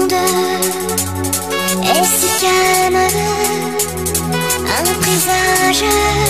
yanımda Eski kenara Al kızarır